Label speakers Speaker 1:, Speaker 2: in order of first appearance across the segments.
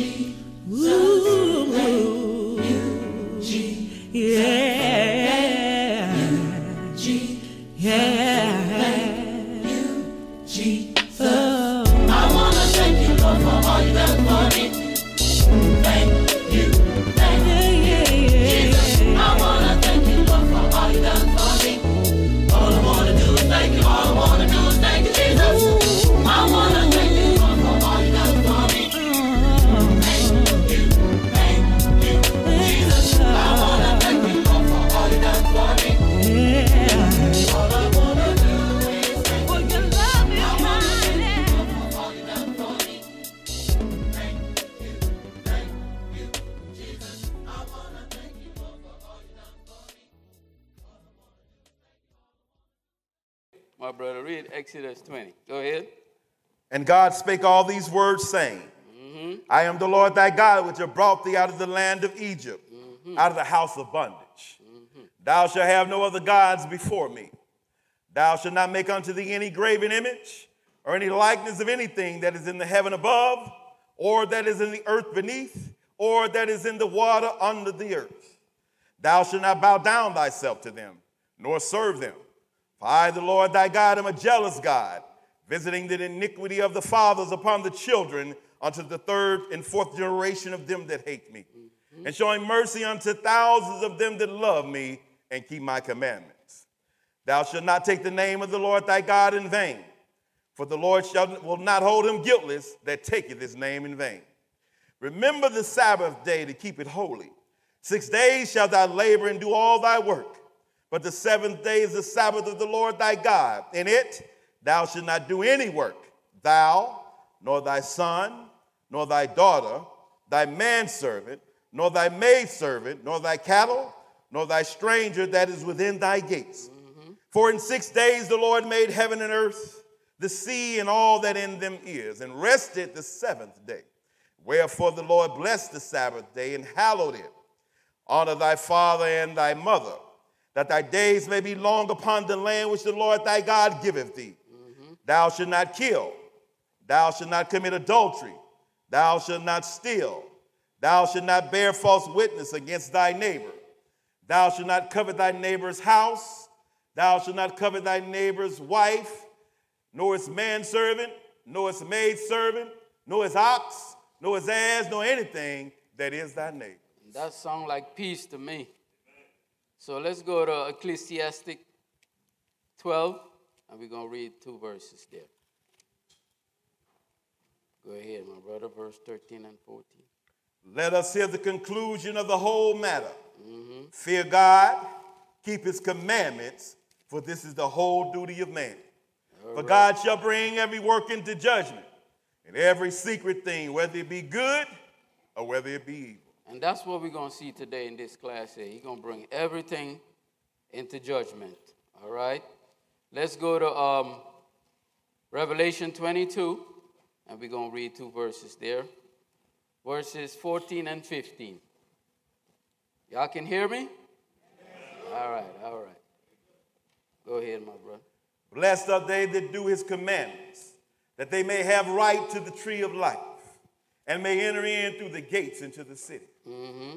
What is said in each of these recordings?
Speaker 1: Ooh, yeah.
Speaker 2: Exodus 20. Go ahead.
Speaker 3: And God spake all these words, saying, I am the Lord thy God, which have brought thee out of the land of Egypt, out of the house of bondage. Thou shalt have no other gods before me. Thou shalt not make unto thee any graven image, or any likeness of anything that is in the heaven above, or that is in the earth beneath, or that is in the water under the earth. Thou shalt not bow down thyself to them, nor serve them. For I, the Lord thy God, am a jealous God, visiting the iniquity of the fathers upon the children unto the third and fourth generation of them that hate me, mm-hmm. and showing mercy unto thousands of them that love me and keep my commandments. Thou shalt not take the name of the Lord thy God in vain, for the Lord shall, will not hold him guiltless that taketh his name in vain. Remember the Sabbath day to keep it holy. Six days shalt thou labor and do all thy work. But the seventh day is the Sabbath of the Lord thy God. In it thou shalt not do any work, thou, nor thy son, nor thy daughter, thy manservant, nor thy maidservant, nor thy cattle, nor thy stranger that is within thy gates. Mm-hmm. For in six days the Lord made heaven and earth, the sea and all that in them is, and rested the seventh day. Wherefore the Lord blessed the Sabbath day and hallowed it. Honor thy father and thy mother, that thy days may be long upon the land which the Lord thy God giveth thee. Thou shalt not kill. Thou shalt not commit adultery. Thou shalt not steal. Thou shalt not bear false witness against thy neighbor. Thou shalt not covet thy neighbor's house. Thou shalt not covet thy neighbor's wife, nor his manservant, nor his maidservant, nor his ox, nor his ass, nor anything that is thy neighbor.
Speaker 2: That sounds like peace to me. So let's go to Ecclesiastic 12, and we're going to read two verses there. Go ahead, my brother, verse 13 and 14.
Speaker 3: Let us hear the conclusion of the whole matter. Mm-hmm. Fear God, keep his commandments, for this is the whole duty of man. for God shall bring every work into judgment, and every secret thing, whether it be good or whether it be evil.
Speaker 2: And that's what we're going to see today in this class here. He's going to bring everything into judgment. All right? Let's go to um, Revelation 22, and we're going to read two verses there. Verses 14 and 15. Y'all can hear me? All right, all right. Go ahead, my brother.
Speaker 3: Blessed are they that do his commandments, that they may have right to the tree of life, and may enter in through the gates into the city.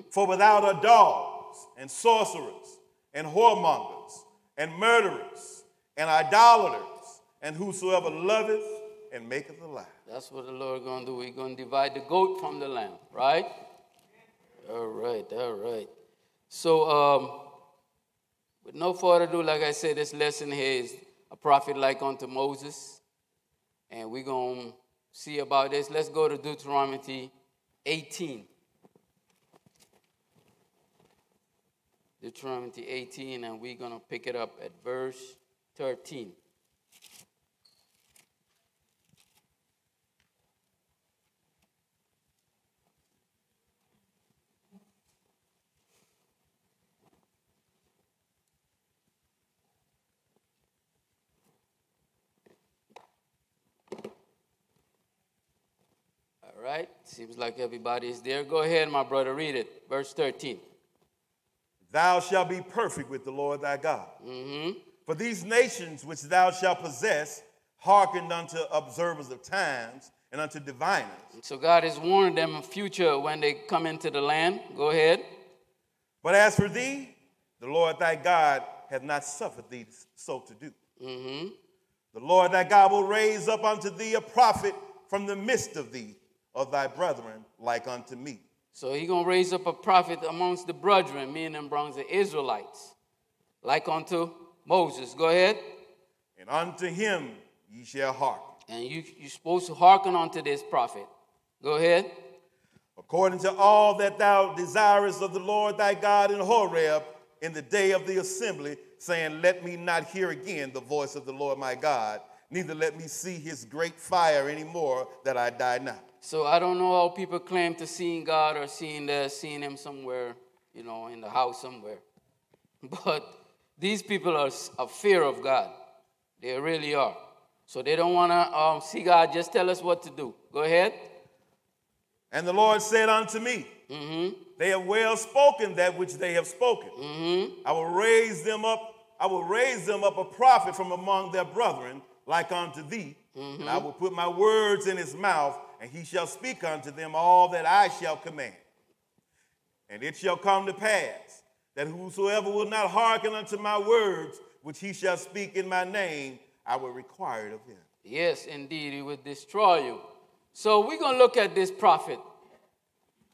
Speaker 3: For without are dogs, and sorcerers, and whoremongers, and murderers, and idolaters, and whosoever loveth and maketh a lie.
Speaker 2: That's what the Lord going to do. We're going to divide the goat from the lamb, right? All right, all right. So, um, with no further ado, like I said, this lesson here is a prophet like unto Moses. And we're going to see about this. Let's go to Deuteronomy 18. Deuteronomy 18, and we're going to pick it up at verse 13. All right, seems like everybody is there. Go ahead, my brother, read it. Verse 13.
Speaker 3: Thou shalt be perfect with the Lord thy God. Mm-hmm. For these nations which thou shalt possess hearkened unto observers of times and unto diviners.
Speaker 2: So God has warned them in future when they come into the land. Go ahead.
Speaker 3: But as for thee, the Lord thy God hath not suffered thee so to do. Mm-hmm. The Lord thy God will raise up unto thee a prophet from the midst of thee, of thy brethren, like unto me.
Speaker 2: So he gonna raise up a prophet amongst the brethren, meaning them brings the Israelites, like unto Moses. Go ahead.
Speaker 3: And unto him ye shall hearken.
Speaker 2: And you you're supposed to hearken unto this prophet. Go ahead.
Speaker 3: according to all that thou desirest of the Lord thy God in Horeb in the day of the assembly, saying, Let me not hear again the voice of the Lord my God, neither let me see his great fire any more, that I die not.
Speaker 2: So I don't know how people claim to seeing God or seeing the seeing him somewhere, you know, in the house somewhere. But these people are a fear of God. They really are. So they don't want to um, see God. Just tell us what to do. Go ahead.
Speaker 3: And the Lord said unto me, mm-hmm. They have well spoken that which they have spoken. Mm-hmm. I will raise them up, I will raise them up a prophet from among their brethren, like unto thee, mm-hmm. and I will put my words in his mouth, and he shall speak unto them all that I shall command. And it shall come to pass that whosoever will not hearken unto my words, which he shall speak in my name, I will require it of him.
Speaker 2: Yes, indeed, he would destroy you. So we're going to look at this prophet.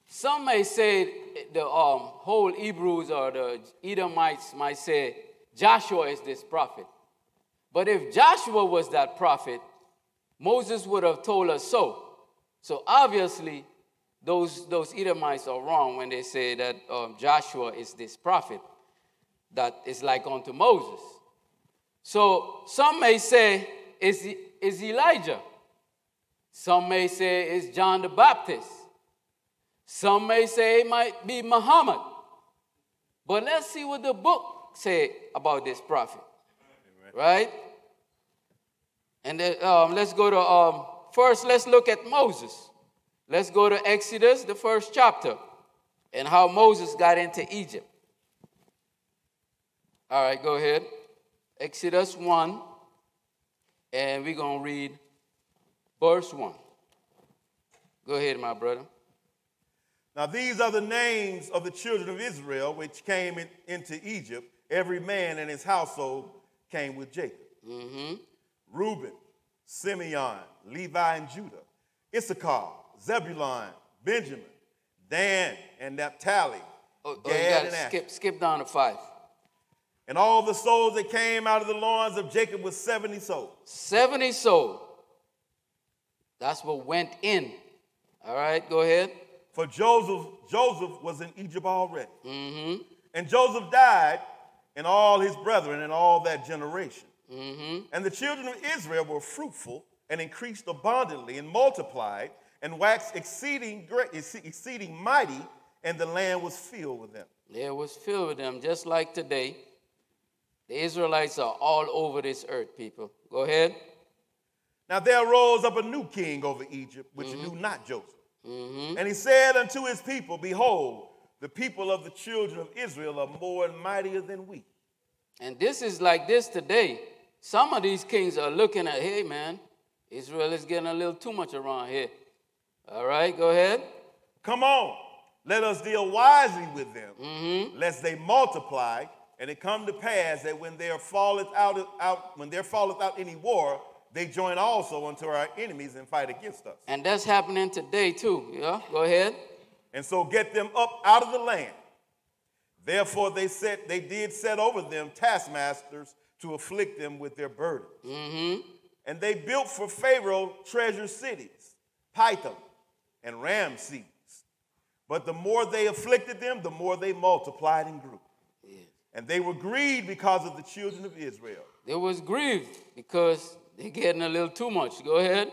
Speaker 2: Some may say the um, whole Hebrews or the Edomites might say Joshua is this prophet. But if Joshua was that prophet, Moses would have told us so. So obviously, those, those Edomites are wrong when they say that um, Joshua is this prophet that is like unto Moses. So some may say it's, it's Elijah. Some may say it's John the Baptist. Some may say it might be Muhammad. But let's see what the book say about this prophet. Right? And then, um, let's go to um, first. Let's look at Moses. Let's go to Exodus, the first chapter, and how Moses got into Egypt. All right, go ahead. Exodus 1, and we're going to read verse 1. Go ahead, my brother.
Speaker 3: Now, these are the names of the children of Israel which came in- into Egypt. Every man and his household came with Jacob mm-hmm. Reuben, Simeon, Levi, and Judah, Issachar, Zebulun, Benjamin, Dan, and Naphtali,
Speaker 2: Oh, oh, you
Speaker 3: Gad,
Speaker 2: gotta
Speaker 3: and Asher.
Speaker 2: skip, skip down to 5.
Speaker 3: And all the souls that came out of the loins of Jacob was 70 souls.
Speaker 2: 70 souls. That's what went in. All right, go ahead.
Speaker 3: For Joseph, Joseph was in Egypt already. Mm-hmm. And Joseph died, and all his brethren, and all that generation. Mm-hmm. And the children of Israel were fruitful and increased abundantly and multiplied and waxed exceeding great, exceeding mighty, and the land was filled with them.
Speaker 2: There was filled with them, just like today. The Israelites are all over this earth, people. Go ahead.
Speaker 3: Now there arose up a new king over Egypt, which mm-hmm. knew not Joseph. Mm-hmm. And he said unto his people, Behold, the people of the children of Israel are more and mightier than we.
Speaker 2: And this is like this today. Some of these kings are looking at, hey, man, Israel is getting a little too much around here. All right, go ahead.
Speaker 3: Come on, let us deal wisely with them, mm-hmm. lest they multiply, and it come to pass that when there falleth out, out when there falleth out any war, they join also unto our enemies and fight against us.
Speaker 2: And that's happening today, too. Yeah, go ahead.
Speaker 3: And so get them up out of the land. Therefore they set they did set over them taskmasters to afflict them with their burdens. Mm-hmm. And they built for Pharaoh treasure cities, Pithom and Ramses. But the more they afflicted them, the more they multiplied and grew. And they were grieved because of the children of Israel.
Speaker 2: They was grieved because they're getting a little too much. Go ahead.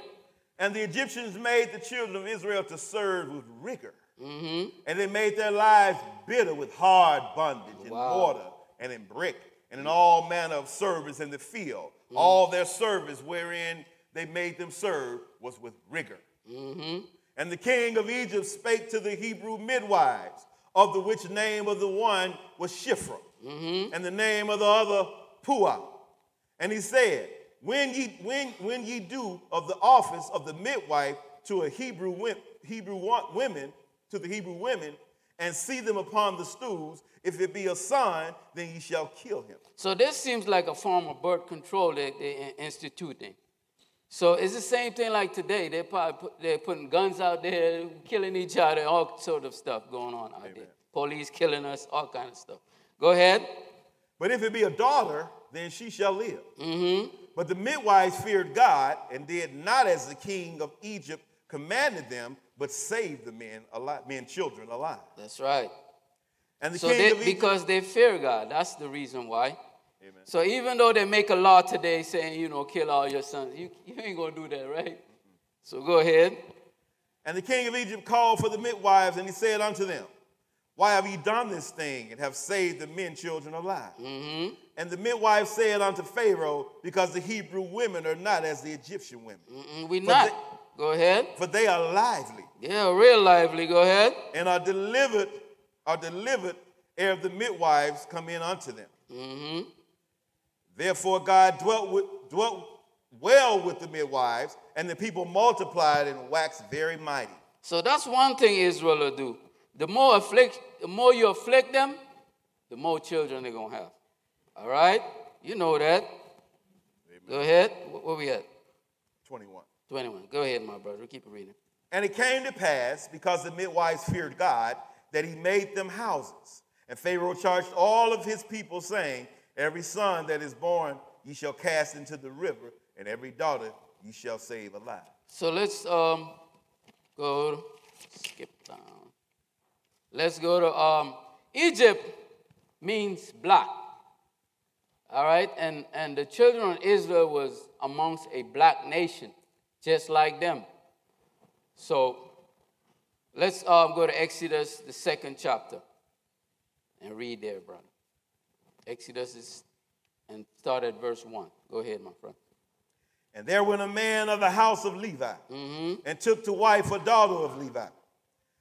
Speaker 3: And the Egyptians made the children of Israel to serve with rigor. Mm-hmm. And they made their lives bitter with hard bondage oh, in
Speaker 2: Wow.
Speaker 3: mortar and in brick and in all manner of service in the field. Mm. All their service wherein they made them serve was with rigor. Mm-hmm. And the king of Egypt spake to the Hebrew midwives, of the which name of the one was Shiphrah, mm-hmm. and the name of the other Puah. And he said, when ye, when, when ye do of the office of the midwife, to a Hebrew, Hebrew wo- women, to the Hebrew women, and see them upon the stools. If it be a son, then ye shall kill him.
Speaker 2: So this seems like a form of birth control that they're instituting. So it's the same thing like today. They're probably put, they're putting guns out there, killing each other, all sort of stuff going on out there. Police killing us, all kind of stuff. Go ahead.
Speaker 3: But if it be a daughter, then she shall live. Mm-hmm. But the midwives feared God and did not as the king of Egypt commanded them, but saved the men alive, men children alive.
Speaker 2: That's right.
Speaker 3: And the
Speaker 2: So
Speaker 3: king
Speaker 2: they,
Speaker 3: of Egypt,
Speaker 2: because they fear God, that's the reason why.
Speaker 3: Amen.
Speaker 2: So even though they make a law today saying, you know, kill all your sons, you, you ain't gonna do that, right? So go ahead.
Speaker 3: and the king of Egypt called for the midwives, and he said unto them, Why have ye done this thing and have saved the men children alive? And the midwives said unto Pharaoh, Because the Hebrew women are not as the Egyptian women,
Speaker 2: Mm, We
Speaker 3: For
Speaker 2: not.
Speaker 3: they-
Speaker 2: Go ahead.
Speaker 3: for they are lively
Speaker 2: Yeah, real lively. Go ahead.
Speaker 3: and are delivered, are delivered ere the midwives come in unto them.
Speaker 2: Mm-hmm.
Speaker 3: Therefore, God dwelt, with, dwelt well with the midwives, and the people multiplied and waxed very mighty.
Speaker 2: So that's one thing Israel will do. The more afflict, the more you afflict them, the more children they're gonna have. All right, you know that. Go ahead. Where we at?
Speaker 3: 21.
Speaker 2: Go ahead, my brother. Keep reading.
Speaker 3: And it came to pass, because the midwives feared God, that he made them houses. And Pharaoh charged all of his people, saying, Every son that is born ye shall cast into the river, and every daughter ye shall save alive.
Speaker 2: So let's um go. Skip down. Let's go to um Egypt means black. All right, and and the children of Israel was amongst a black nation, just like them. So let's um, go to Exodus, the second chapter, and read there, brother. Exodus is, and start at verse one. Go ahead, my friend.
Speaker 3: And there went a man of the house of Levi, and took to wife a daughter of Levi.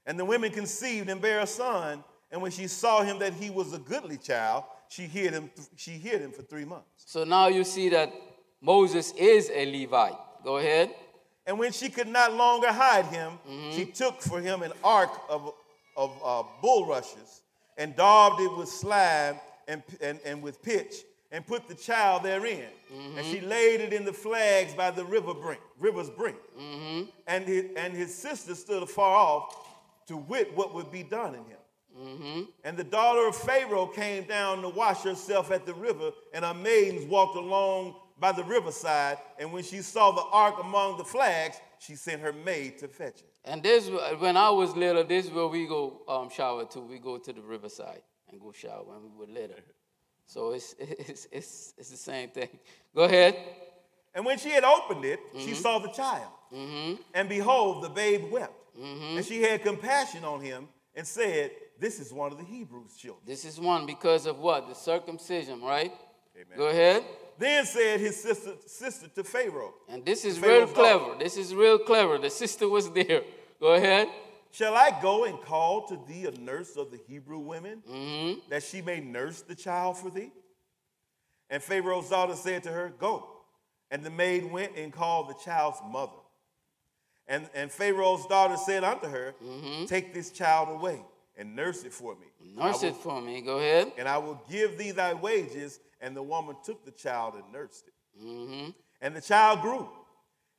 Speaker 3: And the women conceived and bare a son. And when she saw him that he was a goodly child, she hid him. She hid him for three months.
Speaker 2: So now you see that Moses is a Levite. Go ahead.
Speaker 3: And when she could not longer hide him, she mm-hmm. took for him an ark of, of uh, bulrushes and daubed it with slime and, and, and with pitch and put the child therein. And she mm-hmm. laid it in the flags by the river brink, river's brink. Mm-hmm. And, his, and his sister stood afar off to wit what would be done in him. And the daughter of Pharaoh came down to wash herself at the river, and her maidens walked along by the riverside. And when she saw the ark among the flags, she sent her maid to fetch it.
Speaker 2: And this, when I was little, this is where we go um, shower too. We go to the riverside and go shower when we were little. So it's, it's, it's, it's the same thing. Go ahead.
Speaker 3: And when she had opened it, she mm-hmm. saw the child. Mm-hmm. And behold, the babe wept. Mm-hmm. And she had compassion on him and said, This is one of the Hebrews' children.
Speaker 2: This is one because of what? The circumcision, right?
Speaker 3: Amen.
Speaker 2: Go ahead.
Speaker 3: Then said his sister, sister to Pharaoh,
Speaker 2: And this is real
Speaker 3: daughter.
Speaker 2: clever. This is real clever. The sister was there. Go ahead.
Speaker 3: Shall I go and call to thee a nurse of the Hebrew women, mm-hmm. that she may nurse the child for thee? And Pharaoh's daughter said to her, Go. And the maid went and called the child's mother. And, and Pharaoh's daughter said unto her, mm-hmm. Take this child away and nurse it for me.
Speaker 2: Nurse
Speaker 3: I
Speaker 2: it for me. Go ahead.
Speaker 3: And I will give thee thy wages. And the woman took the child and nursed it. And the child grew.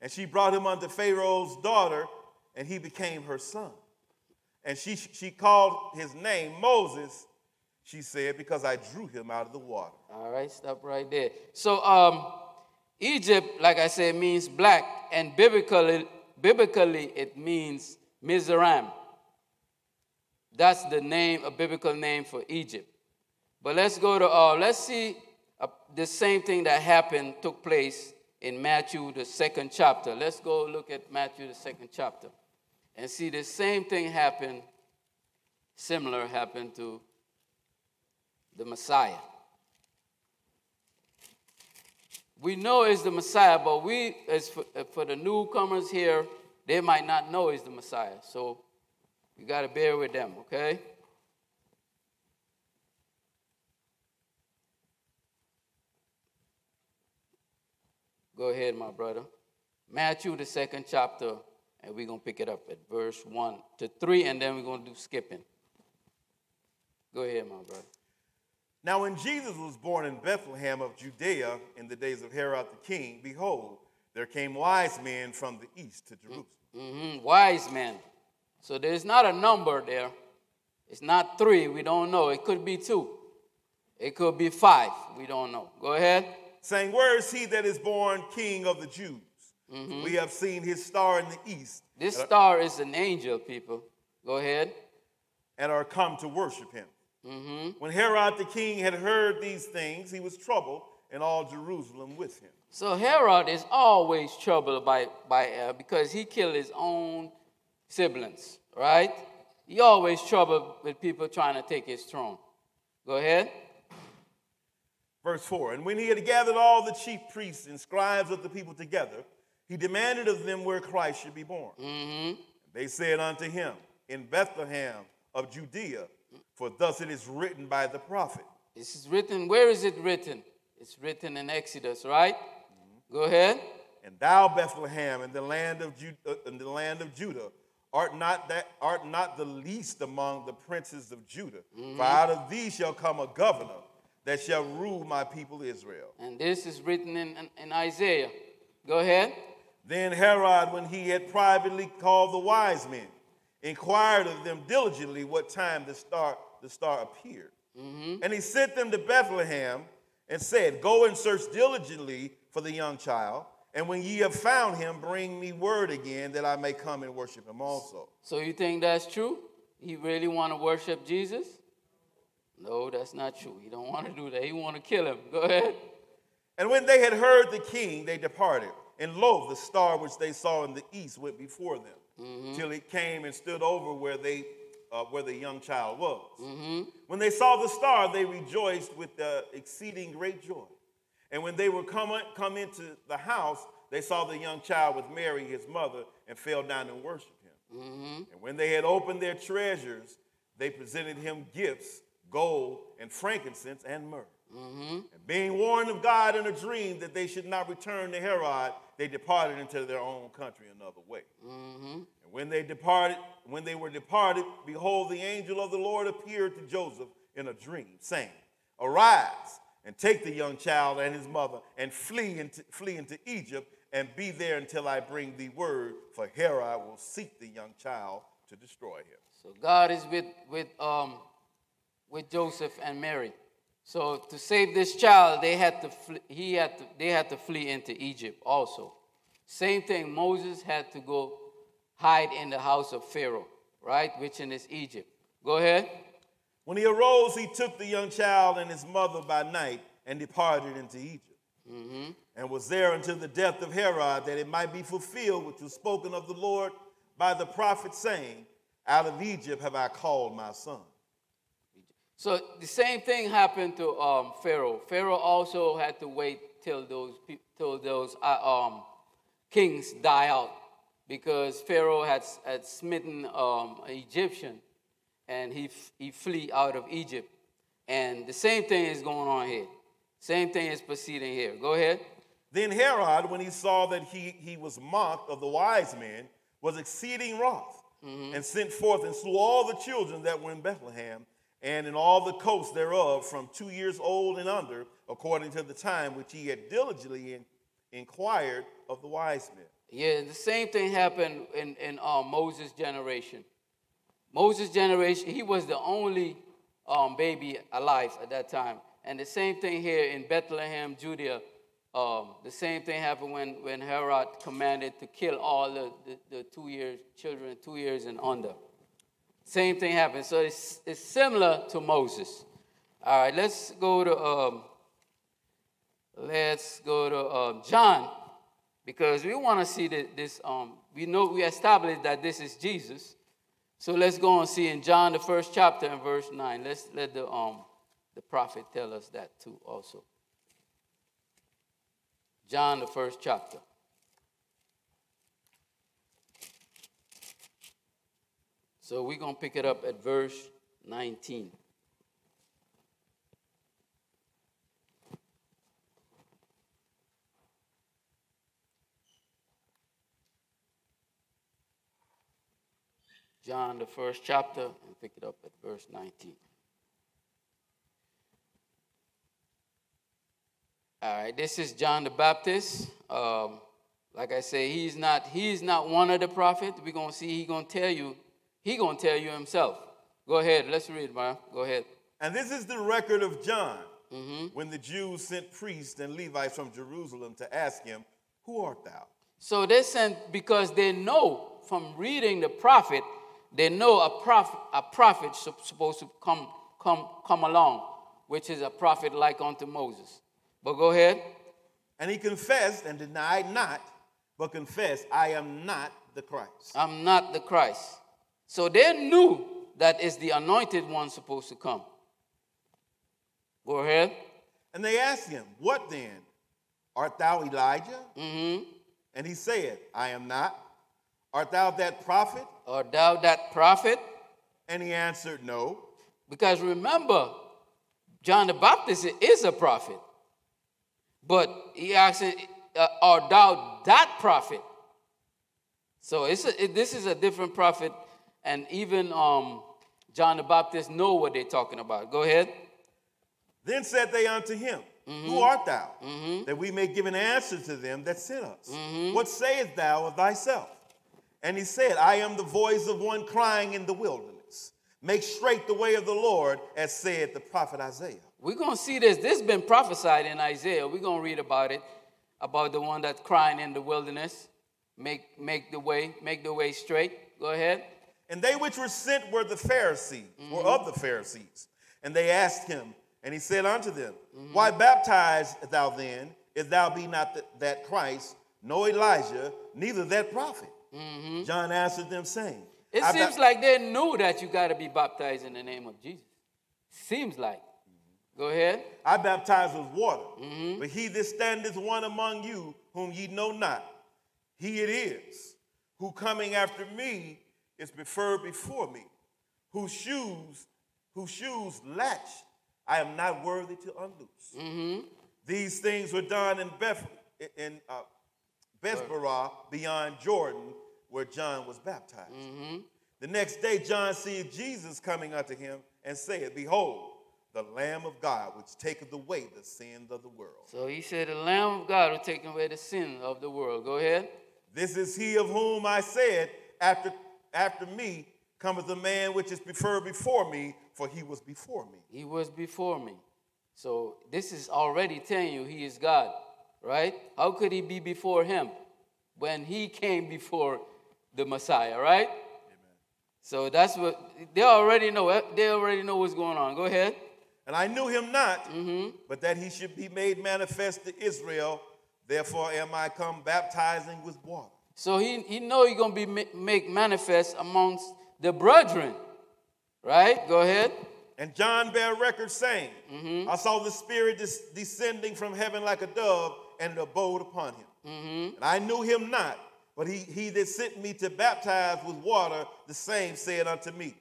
Speaker 3: And she brought him unto Pharaoh's daughter, and he became her son. And she, she called his name Moses, she said, because I drew him out of the water.
Speaker 2: All right, stop right there. So, um, Egypt, like I said, means black, and biblically, biblically it means Mizraim. That's the name, a biblical name for Egypt. But let's go to, uh, let's see uh, the same thing that happened, took place in Matthew, the second chapter. Let's go look at Matthew, the second chapter, and see the same thing happened, similar happened to the Messiah. We know it's the Messiah, but we, as for, uh, for the newcomers here, they might not know it's the Messiah. So you got to bear with them, okay? Go ahead, my brother. Matthew, the second chapter, And we're going to pick it up at verse 1 to 3, and then we're going to do skipping. Go ahead, my brother.
Speaker 3: Now, when Jesus was born in Bethlehem of Judea in the days of Herod the king, behold, there came wise men from the east to Jerusalem.
Speaker 2: hmm Wise men. So there's not a number there. It's not three. We don't know. It could be two. It could be five. We don't know. Go ahead.
Speaker 3: Saying, Where is he that is born king of the Jews? We have seen his star in the east
Speaker 2: This star is an angel, people. Go ahead.
Speaker 3: and are come to worship him.
Speaker 2: hmm
Speaker 3: When Herod the king had heard these things, he was troubled, and all Jerusalem with him.
Speaker 2: So Herod is always troubled by, by uh, because he killed his own siblings, right? He always troubled with people trying to take his throne. Go ahead.
Speaker 3: Verse 4 And when he had gathered all the chief priests and scribes of the people together, he demanded of them where Christ should be born.
Speaker 2: hmm
Speaker 3: They said unto him, In Bethlehem of Judea, for thus it is written by the prophet.
Speaker 2: This is written. Where is it written? It's written in Exodus, right? Go ahead.
Speaker 3: And thou, Bethlehem, in the land of, Ju- uh, in the land of Judah, art not, that, art not the least among the princes of Judah. For out of thee shall come a governor that shall rule my people Israel.
Speaker 2: And this is written in, in, Isaiah. Go ahead.
Speaker 3: Then Herod, when he had privately called the wise men, inquired of them diligently what time the star, the star appeared. Mm-hmm. And he sent them to Bethlehem and said, Go and search diligently for the young child, and when ye have found him, bring me word again that I may come and worship him also.
Speaker 2: So you think that's true? He really want to worship Jesus? No, that's not true. He don't want to do that. He want to kill him. Go ahead.
Speaker 3: And when they had heard the king, they departed. And lo, the star which they saw in the east went before them, till it came and stood over where they uh, where the young child was. When they saw the star, they rejoiced with uh, exceeding great joy. And when they were come, come into the house, they saw the young child with Mary, his mother, and fell down and worshiped him. And when they had opened their treasures, they presented him gifts, gold and frankincense and myrrh. And being warned of God in a dream that they should not return to Herod, they departed into their own country another way. And when they departed, when they were departed, behold, the angel of the Lord appeared to Joseph in a dream, saying, Arise and take the young child and his mother and flee into, flee into Egypt and be there until I bring thee word, for Herod will seek the young child to destroy him.
Speaker 2: So God is with with um with Joseph and Mary. So to save this child, they had to flee, he had to they had to flee into Egypt also. Same thing. Moses had to go hide in the house of Pharaoh, right, which in is Egypt. Go ahead.
Speaker 3: When he arose, he took the young child and his mother by night and departed into Egypt. Mm-hmm. And was there until the death of Herod, that it might be fulfilled which was spoken of the Lord by the prophet, saying, Out of Egypt have I called my son.
Speaker 2: So the same thing happened to um, Pharaoh. Pharaoh also had to wait till those till those uh, um, kings die out because Pharaoh had, had smitten um, an Egyptian and he, he flee out of Egypt. And the same thing is going on here. Same thing is proceeding here. Go ahead.
Speaker 3: Then Herod, when he saw that he, he was mocked of the wise men, was exceeding wroth, and sent forth and slew all the children that were in Bethlehem and in all the coasts thereof from two years old and under, according to the time which he had diligently in- inquired of the wise men.
Speaker 2: Yeah, the same thing happened in, in um, Moses' generation. Moses' generation, he was the only um, baby alive at that time. And the same thing here in Bethlehem, Judea. Um, the same thing happened when, when Herod commanded to kill all the, the, the two years children, two years and under. Same thing happened. So it's, it's similar to Moses. All right, let's go to um, let's go to uh, John because we want to see that this. Um, we know we established that this is Jesus. So let's go and see in John the first chapter and verse nine. Let's let the um the prophet tell us that too also. John the first chapter. So we're gonna pick it up at verse 19. John, the first chapter, and pick it up at verse 19. All right, this is John the Baptist. Um, like I say, he's not he's not one of the prophets. We're gonna see. he's gonna tell you. He gonna tell you himself. Go ahead. Let's read, man. Go ahead.
Speaker 3: And this is the record of John mm-hmm. when the Jews sent priests and Levites from Jerusalem to ask him, Who art thou?
Speaker 2: So they sent because they know from reading the prophet, they know a prophet a prophet supposed to come come come along, which is a prophet like unto Moses. But go ahead.
Speaker 3: And he confessed and denied not, but confessed, I am not the Christ.
Speaker 2: I'm not the Christ. So they knew that is the anointed one supposed to come. Go ahead.
Speaker 3: And they asked him, What then? Art thou Elijah?
Speaker 2: Mm-hmm.
Speaker 3: And he said, I am not. Art thou that prophet?
Speaker 2: Art thou that prophet?
Speaker 3: And he answered, No.
Speaker 2: Because remember, John the Baptist is a prophet. But he asked, uh, Art thou that prophet? So it's a, it- this is a different prophet, and even um, John the Baptist know what they're talking about. Go ahead.
Speaker 3: Then said they unto him, Who mm-hmm. art thou? Mm-hmm. That we may give an answer to them that sent us. Mm-hmm. What sayest thou of thyself? And he said, I am the voice of one crying in the wilderness. Make straight the way of the Lord, as said the prophet Isaiah.
Speaker 2: We're going to see this. This has been prophesied in Isaiah. We're going to read about it, about the one that's crying in the wilderness. Make, make the way, make the way straight. Go ahead.
Speaker 3: And they which were sent were the Pharisees, were mm-hmm. of the Pharisees. And they asked him, and he said unto them, Why mm-hmm. baptize thou then, if thou be not th- that Christ, no Elijah, neither that prophet? Mm-hmm. John answered them, saying,
Speaker 2: It
Speaker 3: I
Speaker 2: seems
Speaker 3: bap-
Speaker 2: like they knew that you got to be baptized in the name of Jesus. Seems like. Go ahead.
Speaker 3: I baptize with water, but he that standeth one among you, whom ye know not, he it is, who coming after me is preferred before me, whose shoes, whose shoes latch, I am not worthy to unloose. These things were done in Beth, in uh, Bethabara beyond Jordan, where John was baptized. The next day, John seeth Jesus coming unto him and said, Behold, the Lamb of God, which taketh away the sins of the world.
Speaker 2: So he said, The Lamb of God will take away the sin of the world. Go ahead.
Speaker 3: This is he of whom I said, After, after me cometh a man which is preferred before me, for he was before me.
Speaker 2: He was before me. So this is already telling you he is God, right? How could he be before him when he came before the Messiah, right? So that's what they already know. They already know what's going on. Go ahead.
Speaker 3: And I knew him not, mm-hmm. but that he should be made manifest to Israel. Therefore am I come baptizing with water.
Speaker 2: So he, he know he's gonna be ma- make manifest amongst the brethren, right? Go ahead.
Speaker 3: And John bare record saying, mm-hmm. I saw the Spirit des- descending from heaven like a dove, and it abode upon him. Mm-hmm. And I knew him not, but he, he that sent me to baptize with water, the same said unto me,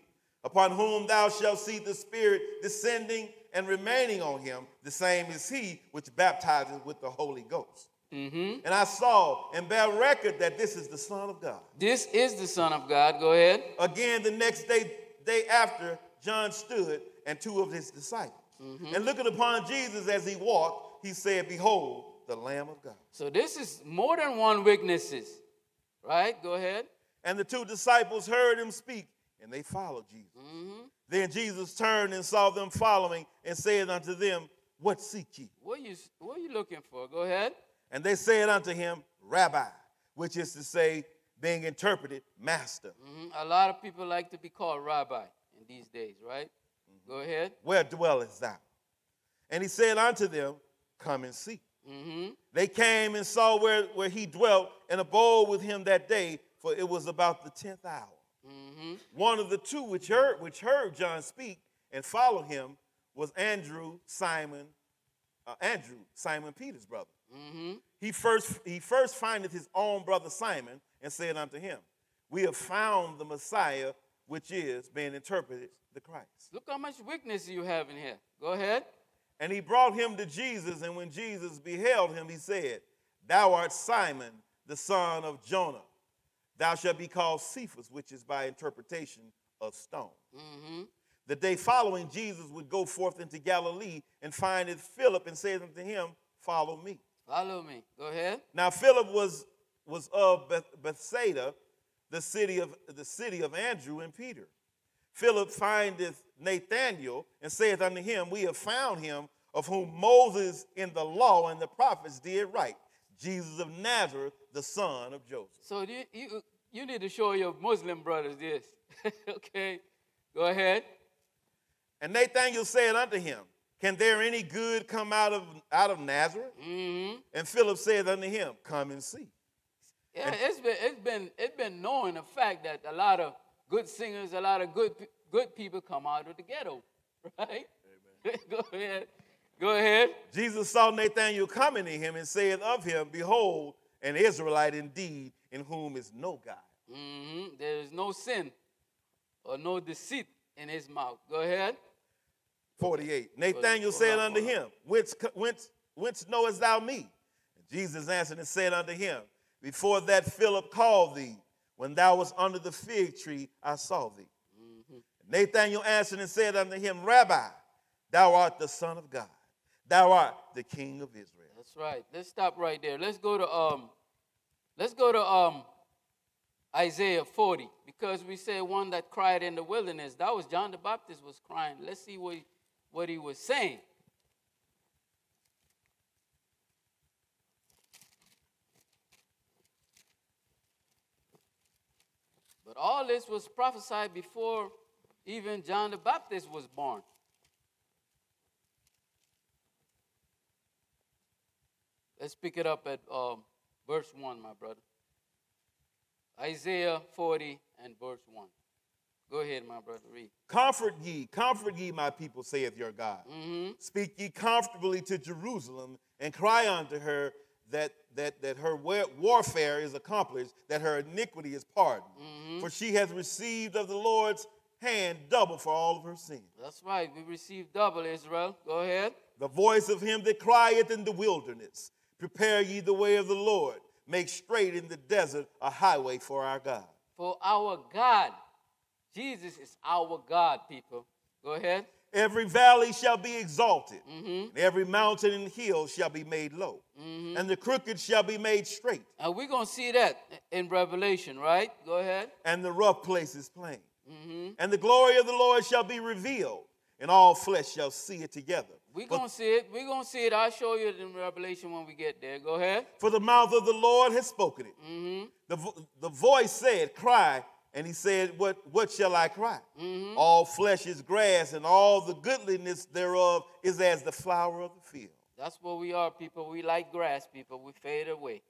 Speaker 3: Upon whom thou shalt see the Spirit descending and remaining on him, the same is he which baptizes with the Holy Ghost. Mm-hmm. And I saw and bear record that this is the Son of God.
Speaker 2: This is the Son of God. Go ahead.
Speaker 3: Again, the next day, day after, John stood and two of his disciples. Mm-hmm. And looking upon Jesus as he walked, he said, Behold, the Lamb of God.
Speaker 2: So this is more than one witnesses, right? Go ahead.
Speaker 3: And the two disciples heard him speak, and they followed Jesus. Mm-hmm. Then Jesus turned and saw them following, and said unto them, What seek ye?
Speaker 2: What you what you looking for? Go ahead.
Speaker 3: And they said unto him, Rabbi, which is to say, being interpreted, Master.
Speaker 2: Mhm. A lot of people like to be called rabbi in these days, right? Go ahead.
Speaker 3: Where dwellest thou? And he said unto them, Come and see.
Speaker 2: hmm
Speaker 3: They came and saw where, where he dwelt and abode with him that day, for it was about the tenth hour.
Speaker 2: hmm
Speaker 3: One of the two which heard, which heard John speak and followed him was Andrew, Simon, uh, Andrew, Simon Peter's brother.
Speaker 2: Hmm
Speaker 3: He first, he first findeth his own brother Simon and said unto him, We have found the Messiah, which is, being interpreted, the Christ.
Speaker 2: Look how much weakness you have in here. Go ahead.
Speaker 3: And he brought him to Jesus, and when Jesus beheld him, he said, Thou art Simon, the son of Jonah. thou shalt be called Cephas, which is by interpretation a stone.
Speaker 2: Mm-hmm.
Speaker 3: The day following, Jesus would go forth into Galilee and findeth Philip and saith unto him, Follow me.
Speaker 2: Follow me. Go ahead.
Speaker 3: Now Philip was, was of Beth- Bethsaida, the city of the city of Andrew and Peter. Philip findeth Nathanael and saith unto him, We have found him of whom Moses in the law and the prophets did write, Jesus of Nazareth, the son of Joseph.
Speaker 2: So you, you, you need to show your Muslim brothers this. okay. Go ahead.
Speaker 3: And Nathanael said unto him, Can there any good come out of out of Nazareth?
Speaker 2: Mm-hmm.
Speaker 3: And Philip said unto him, Come and see.
Speaker 2: Yeah, it's been it's been it's been knowing the fact that a lot of good singers, a lot of good good people come out of the ghetto, right? Go ahead. Go ahead.
Speaker 3: Jesus saw Nathanael coming to him and said of him, Behold, an Israelite indeed, in whom is no guile.
Speaker 2: hmm There is no sin or no deceit in his mouth. Go ahead.
Speaker 3: 48. Nathanael said unto him, whence, whence, whence knowest thou me? And Jesus answered and said unto him, Before that Philip called thee, when thou wast under the fig tree, I saw thee.
Speaker 2: Mm-hmm.
Speaker 3: Nathanael answered and said unto him, Rabbi, thou art the Son of God. Thou art the King of Israel.
Speaker 2: That's right. Let's stop right there. Let's go to um let's go to um Isaiah 40 because we say one that cried in the wilderness. That was John the Baptist was crying. Let's see what he, what he was saying. But all this was prophesied before even John the Baptist was born. Let's pick it up at um, verse 1, my brother. Isaiah 40 and verse 1. Go ahead, my brother, read.
Speaker 3: Comfort ye, comfort ye, my people, saith your God.
Speaker 2: Mm-hmm.
Speaker 3: Speak ye comfortably to Jerusalem, and cry unto her that, that, that her warfare is accomplished, that her iniquity is pardoned.
Speaker 2: Mm-hmm.
Speaker 3: For she has received of the Lord's hand double for all of her sins.
Speaker 2: That's right. We received double, Israel. Go ahead.
Speaker 3: The voice of him that crieth in the wilderness, Prepare ye the way of the Lord, make straight in the desert a highway for our God.
Speaker 2: For our God, Jesus is our God, people. Go ahead.
Speaker 3: Every valley shall be exalted,
Speaker 2: Mm-hmm.
Speaker 3: and every mountain and hill shall be made low, and the crooked shall be made straight,
Speaker 2: And we're going to see that in Revelation, right? Go ahead.
Speaker 3: and the rough places plain.
Speaker 2: Mm-hmm.
Speaker 3: And the glory of the Lord shall be revealed, and all flesh shall see it together.
Speaker 2: We're going to see it. We're going to see it. I'll show you it in Revelation when we get there. Go ahead.
Speaker 3: For the mouth of the Lord has spoken it.
Speaker 2: Mm-hmm.
Speaker 3: The, the voice said, Cry. And he said, What, what shall I cry?
Speaker 2: Mm-hmm.
Speaker 3: All flesh is grass, and all the goodliness thereof is as the flower of the field.
Speaker 2: That's what we are, people. We like grass, people. We fade away.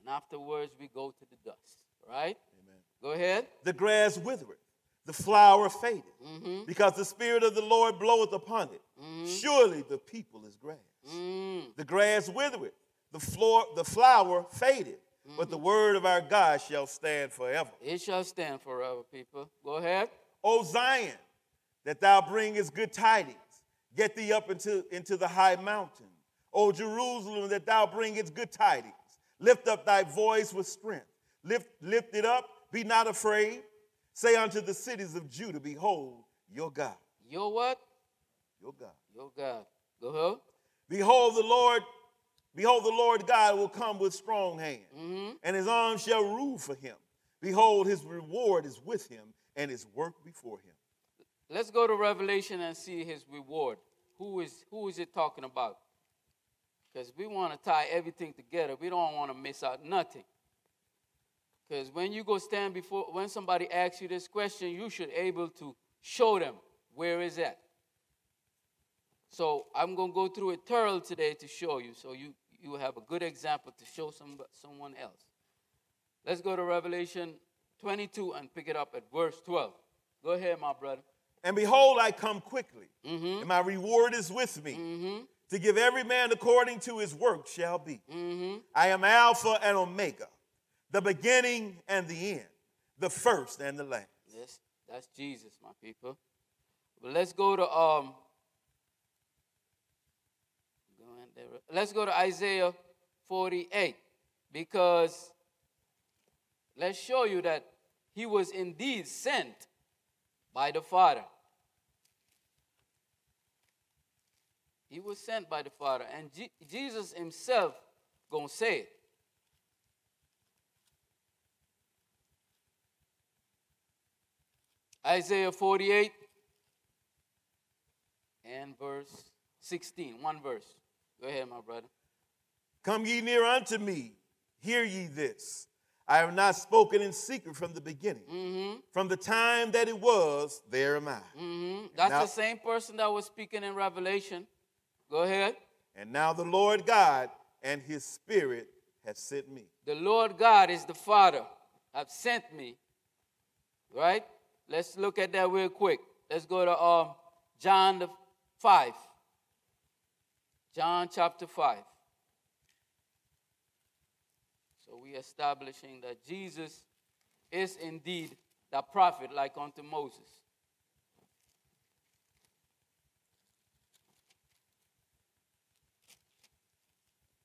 Speaker 2: And afterwards, we go to the dust, right?
Speaker 3: Amen.
Speaker 2: Go ahead.
Speaker 3: The grass withereth, the flower fadeth,
Speaker 2: Mm-hmm.
Speaker 3: because the Spirit of the Lord bloweth upon it. Surely the people is grass.
Speaker 2: Mm.
Speaker 3: The grass withereth, the, floor, the flower fadeth, but
Speaker 2: Mm-hmm.
Speaker 3: the word of our God shall stand forever.
Speaker 2: It shall stand forever, people. Go ahead.
Speaker 3: O Zion, that thou bringest good tidings, get thee up into, into the high mountain. O Jerusalem, that thou bringest good tidings, lift up thy voice with strength. Lift, lift it up, be not afraid. Say unto the cities of Judah, Behold, your God,
Speaker 2: Your what?
Speaker 3: your God.
Speaker 2: Your God. Go ahead.
Speaker 3: Behold, the Lord, behold, the Lord God will come with strong hand,
Speaker 2: Mm-hmm.
Speaker 3: and his arm shall rule for him. Behold, his reward is with him, and his work before him.
Speaker 2: Let's go to Revelation and see his reward. Who is who is it talking about? Because we want to tie everything together. We don't want to miss out nothing. Because when you go stand before, when somebody asks you this question, you should able to show them where is that. So I'm going to go through it thoroughly today to show you, so you you will have a good example to show some someone else. Let's go to Revelation 22 and pick it up at verse 12. Go ahead, my brother.
Speaker 3: And behold, I come quickly,
Speaker 2: Mm-hmm.
Speaker 3: and my reward is with me, to give every man according to his work shall be.
Speaker 2: Mm-hmm.
Speaker 3: I am Alpha and Omega, the beginning and the end, the first and the last.
Speaker 2: Yes, that's Jesus, my people. But let's go to um. go in there. Let's go to Isaiah 48 because let's show you that he was indeed sent by the Father. He was sent by the Father, and Je- Jesus himself gonna say it. Isaiah 48 and verse 16. One verse. Go ahead, my brother.
Speaker 3: Come ye near unto me, hear ye this. I have not spoken in secret from the beginning. From the time that it was, there am I.
Speaker 2: Mhm. That's
Speaker 3: Now-
Speaker 2: the same person that was speaking in Revelation. Go ahead.
Speaker 3: And now the Lord God and his Spirit has sent me.
Speaker 2: The Lord God is the Father, have sent me. Right? Let's look at that real quick. Let's go to um, John the 5. John chapter 5. So we establishing that Jesus is indeed the prophet like unto Moses.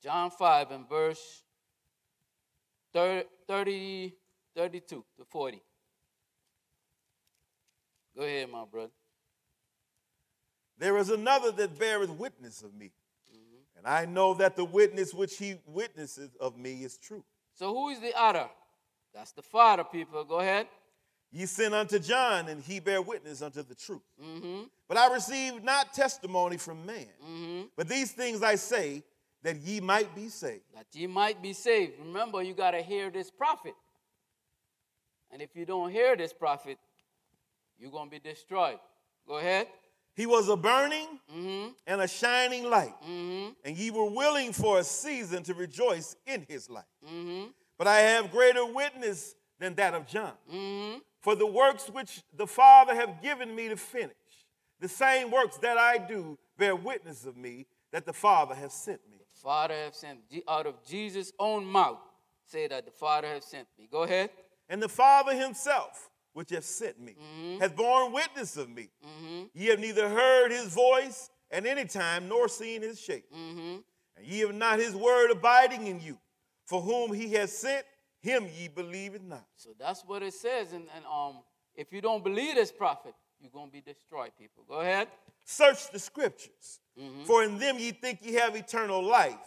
Speaker 2: John 5 and verse 30, 30 32 to 40. Go ahead, my brother.
Speaker 3: There is another that beareth witness of me. And I know that the witness which he witnesses of me is true.
Speaker 2: So who is the other? That's the Father, people. Go ahead.
Speaker 3: Ye sent unto John, and he bare witness unto the truth.
Speaker 2: Mm-hmm.
Speaker 3: But I received not testimony from man. But these things I say, that ye might be saved.
Speaker 2: That ye might be saved. Remember, you got to hear this prophet. And if you don't hear this prophet, you're going to be destroyed. Go ahead.
Speaker 3: He was a burning
Speaker 2: Mm-hmm.
Speaker 3: and a shining light,
Speaker 2: Mm-hmm.
Speaker 3: and ye were willing for a season to rejoice in his light.
Speaker 2: Mm-hmm.
Speaker 3: But I have greater witness than that of John.
Speaker 2: Mm-hmm.
Speaker 3: For the works which the Father have given me to finish, the same works that I do bear witness of me that the Father has sent me.
Speaker 2: Father have sent out of Jesus' own mouth. Say that the Father have sent me. Go ahead.
Speaker 3: And the Father himself, which hath sent me,
Speaker 2: Mm-hmm.
Speaker 3: hath borne witness of me. Ye have neither heard his voice at any time nor seen his shape.
Speaker 2: Mm-hmm.
Speaker 3: And ye have not his word abiding in you. For whom he has sent, him ye believe it not.
Speaker 2: So that's what it says. And, and um, if you don't believe this prophet, you're going to be destroyed, people. Go ahead.
Speaker 3: Search the scriptures,
Speaker 2: Mm-hmm.
Speaker 3: for in them ye think ye have eternal life,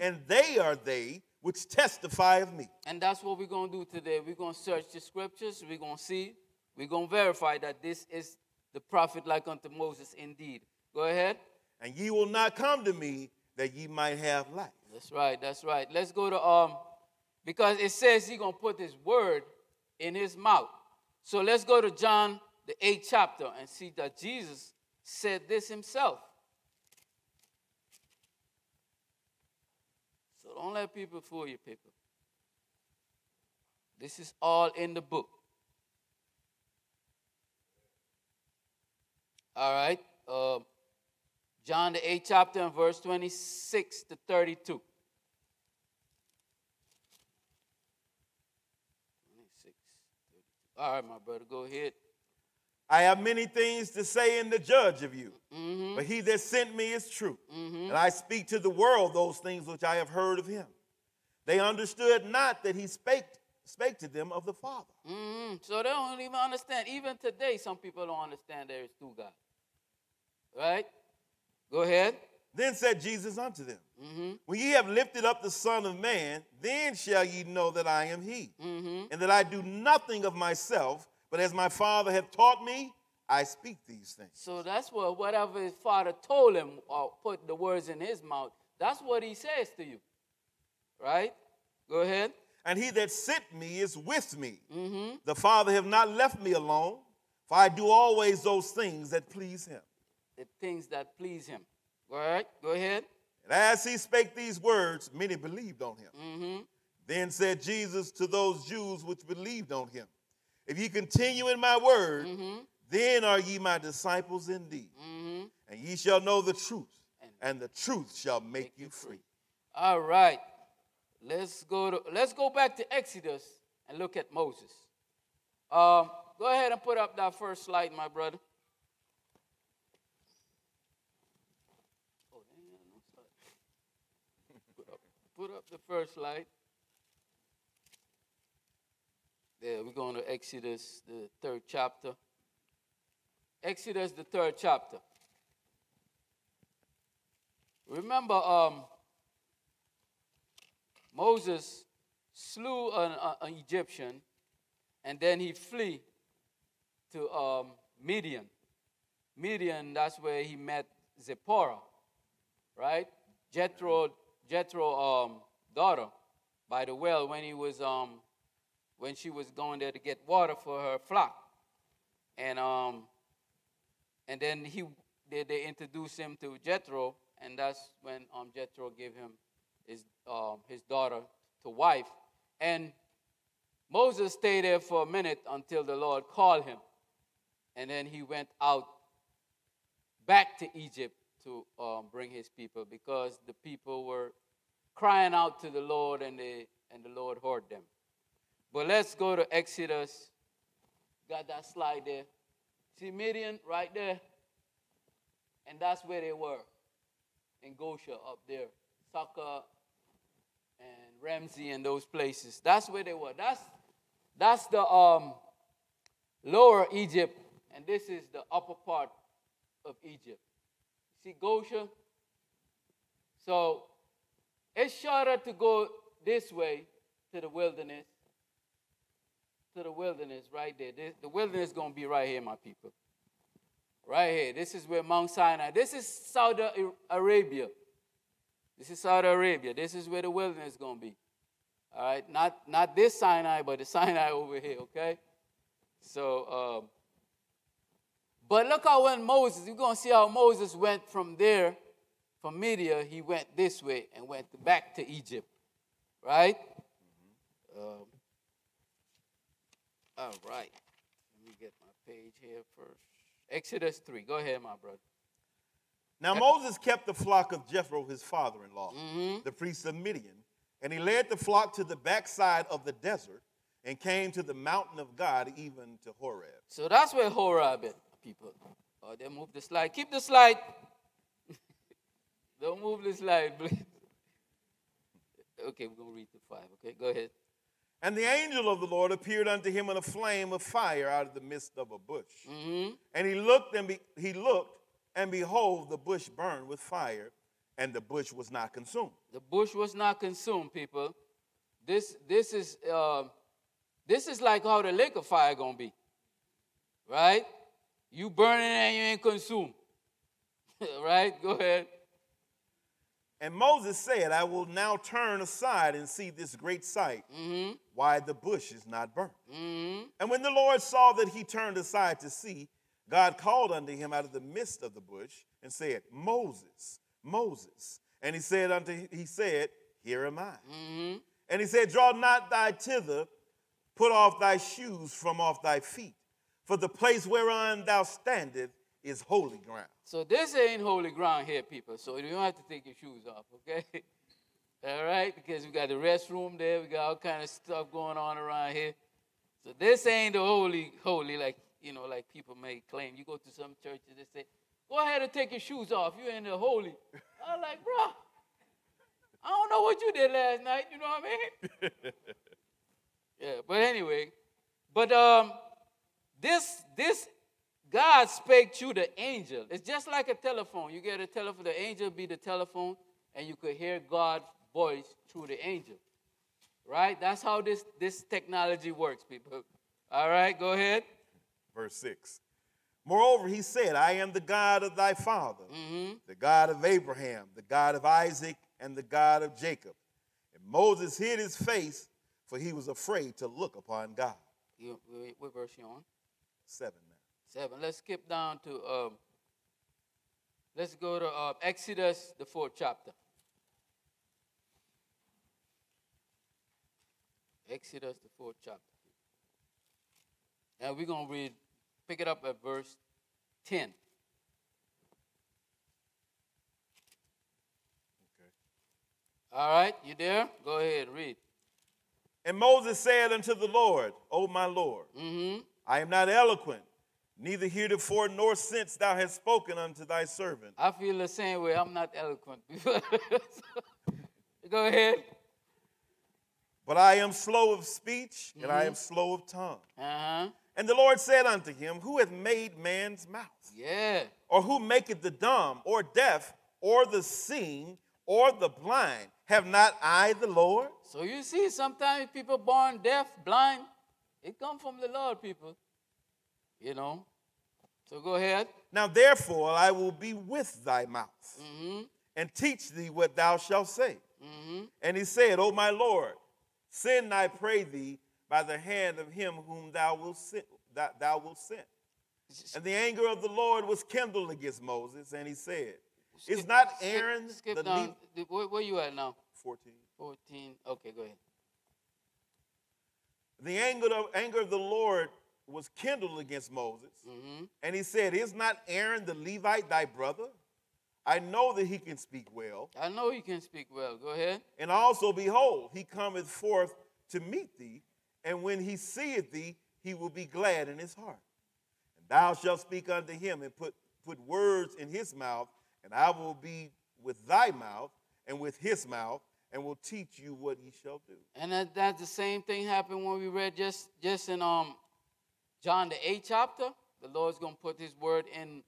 Speaker 3: and they are they which testify of me.
Speaker 2: And that's what we're going to do today. We're going to search the scriptures. We're going to see. We're going to verify that this is the prophet like unto Moses indeed. Go ahead.
Speaker 3: And ye will not come to me that ye might have life.
Speaker 2: That's right. That's right. Let's go to um because it says he's going to put his word in his mouth. So let's go to John the 8th chapter and see that Jesus said this himself. So don't let people fool you, people. This is all in the book. All right. Um, John the 8th chapter and verse 26 to 32. 26, 32. All right, my brother, go ahead.
Speaker 3: I have many things to say in the judge of you,
Speaker 2: Mm-hmm.
Speaker 3: but he that sent me is true. And I speak to the world those things which I have heard of him. They understood not that he spake, spake to them of the Father.
Speaker 2: hmm So they don't even understand. Even today, some people don't understand there is two God. Right? Go ahead.
Speaker 3: Then said Jesus unto them,
Speaker 2: Mm-hmm.
Speaker 3: When ye have lifted up the Son of Man, then shall ye know that I am he,
Speaker 2: Mm-hmm.
Speaker 3: and that I do nothing of myself, but as my Father hath taught me, I speak these things.
Speaker 2: So that's what whatever his father told him or put the words in his mouth, that's what he says to you. Right? Go ahead.
Speaker 3: And he that sent me is with me.
Speaker 2: Mm-hmm.
Speaker 3: The Father have not left me alone, for I do always those things that please him.
Speaker 2: The things that please him. All right? Go ahead.
Speaker 3: And as he spake these words, many believed on him.
Speaker 2: Mm-hmm.
Speaker 3: Then said Jesus to those Jews which believed on him, If ye continue in my word,
Speaker 2: Mm-hmm.
Speaker 3: then are ye my disciples indeed.
Speaker 2: Mm-hmm.
Speaker 3: And ye shall know the truth,
Speaker 2: And-
Speaker 3: the truth shall make you free.
Speaker 2: All right. Let's go to let's go back to Exodus and look at Moses. Um, go ahead and put up that first slide, my brother. Oh, they ain't got no slide. Put up, put up the first slide. There, we're going to Exodus, the third chapter. Exodus, the third chapter. Remember, um, Moses slew an, an Egyptian, and then he flee to um, Midian. Midian, that's where he met Zipporah, right? Jethro, Jethro, um, daughter, by the well when he was um, when she was going there to get water for her flock, and um, and then he they, they introduced him to Jethro, and that's when um, Jethro gave him his um, his daughter to wife, and Moses stayed there for a minute until the Lord called him, and then he went out back to Egypt to um, bring his people because the people were crying out to the Lord, and they and the Lord heard them. But let's go to Exodus. Got that slide there. See Midian right there? And that's where they were in Goshen up there. Succah and Ramsey and those places. That's where they were. That's that's the um, lower Egypt, and this is the upper part of Egypt. See Goshen? So it's shorter to go this way to the wilderness. To the wilderness right there. This- the wilderness is going to be right here, my people. Right here. This is where Mount Sinai. This is Saudi Arabia. This is Saudi Arabia. This is where the wilderness is going to be. All right. Not, not this Sinai, but the Sinai over here, okay? So, um, but look how when Moses, you're going to see how Moses went from there, from Midian, he went this way and went back to Egypt, right? Um, all right. Let me get my page here first. Exodus 3. Go ahead, my brother.
Speaker 3: Now Moses kept the flock of Jethro, his father-in-law,
Speaker 2: Mm-hmm.
Speaker 3: the priest of Midian, and he led the flock to the backside of the desert and came to the mountain of God, even to Horeb.
Speaker 2: So that's where Horeb is, people. Oh, they move the slide. Keep the slide. Don't move the slide, please. Okay, we're going to read to 5. Okay, go ahead.
Speaker 3: And the angel of the Lord appeared unto him in a flame of fire out of the midst of a bush.
Speaker 2: Mm-hmm.
Speaker 3: And he looked and be, he looked, and behold, the bush burned with fire, and the bush was not consumed.
Speaker 2: The bush was not consumed, people. This this is uh, this is like how the lake of fire gonna be, right? You burn it and you ain't consumed, right? Go ahead.
Speaker 3: And Moses said, I will now turn aside and see this great sight,
Speaker 2: Mm-hmm.
Speaker 3: Why the bush is not burnt.
Speaker 2: Mm-hmm.
Speaker 3: And when the Lord saw that he turned aside to see, God called unto him out of the midst of the bush and said, Moses, Moses. And he said unto he said, Here am I.
Speaker 2: Mm-hmm.
Speaker 3: And he said, Draw not thy tither, put off thy shoes from off thy feet, for the place whereon thou standest is holy ground.
Speaker 2: So this ain't holy ground here, people. So you don't have to take your shoes off, okay? All right, because we got the restroom there, we got all kind of stuff going on around here. So this ain't the holy, holy like you know, like people may claim. You go to some churches, they say, "Go ahead and take your shoes off. You ain't the holy." I'm like, bro, I don't know what you did last night. You know what I mean? yeah, but anyway, but um, this this God spake to the angel. It's just like a telephone. You get a telephone, the angel be the telephone, and you could hear God's voice through the angel. Right? That's how this, this technology works, people. All right, go ahead.
Speaker 3: Verse 6. Moreover, he said, I am the God of thy father,
Speaker 2: Mm-hmm.
Speaker 3: the God of Abraham, the God of Isaac, and the God of Jacob. And Moses hid his face, for he was afraid to look upon God.
Speaker 2: You, what verse you on?
Speaker 3: Seven now.
Speaker 2: Seven. Let's skip down to, um, let's go to uh, Exodus, the fourth chapter. Exodus, the fourth chapter. And we're going to read, pick it up at verse 10. Okay. All right, you there? Go ahead, read.
Speaker 3: And Moses said unto the Lord, O my Lord,
Speaker 2: Mm-hmm.
Speaker 3: I am not eloquent, neither heretofore nor since thou hast spoken unto thy servant.
Speaker 2: I feel the same way. I'm not eloquent. Go ahead.
Speaker 3: But I am slow of speech and I am slow of tongue.
Speaker 2: Uh huh.
Speaker 3: And the Lord said unto him, Who hath made man's mouth?
Speaker 2: Yeah.
Speaker 3: Or who maketh the dumb, or deaf, or the seeing, or the blind? Have not I the Lord?
Speaker 2: So you see, sometimes people born deaf, blind, it come from the Lord, people. You know. So go ahead.
Speaker 3: Now therefore I will be with thy mouth,
Speaker 2: Mm-hmm.
Speaker 3: and teach thee what thou shalt say.
Speaker 2: Mm-hmm.
Speaker 3: And he said, O my Lord, send, I pray thee, by the hand of him whom thou wilt send. That thou wilt send. And the anger of the Lord was kindled against Moses, and he said, Is not Aaron
Speaker 2: Skip, skip
Speaker 3: the. Le-
Speaker 2: Where, where you at now?
Speaker 3: 14.
Speaker 2: 14. Okay, go ahead.
Speaker 3: The anger of, anger of the Lord was kindled against Moses,
Speaker 2: Mm-hmm.
Speaker 3: and he said, Is not Aaron the Levite thy brother? I know that he can speak well.
Speaker 2: I know he can speak well. Go ahead.
Speaker 3: And also, behold, he cometh forth to meet thee, and when he seeth thee, he will be glad in his heart. And thou shalt speak unto him, and put, put words in his mouth, and I will be with thy mouth, and with his mouth, and will teach you what he shall do.
Speaker 2: And that, that's the same thing happened when we read just just in um John the eighth chapter. The Lord's gonna put His word in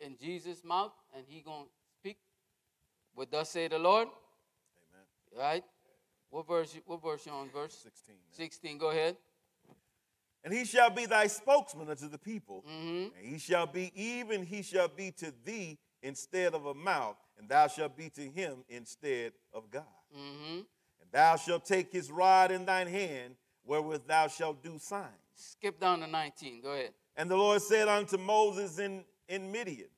Speaker 2: in Jesus' mouth, and He gonna speak. What thus say the Lord?
Speaker 3: Amen.
Speaker 2: Right? What verse? What verse you on? Verse
Speaker 3: 16. man.
Speaker 2: sixteen. Go ahead.
Speaker 3: And he shall be thy spokesman unto the people,
Speaker 2: Mm-hmm.
Speaker 3: and he shall be even he shall be to thee instead of a mouth, and thou shalt be to him instead of God.
Speaker 2: Mm-hmm.
Speaker 3: And thou shalt take his rod in thine hand, wherewith thou shalt do signs.
Speaker 2: Skip down to nineteen. Go ahead.
Speaker 3: And the Lord said unto Moses in, in Midian,